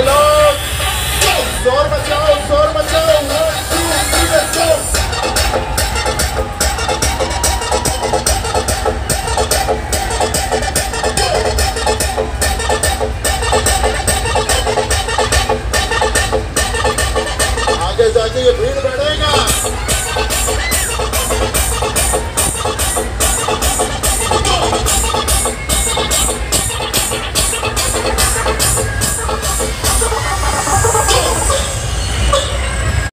Baylor!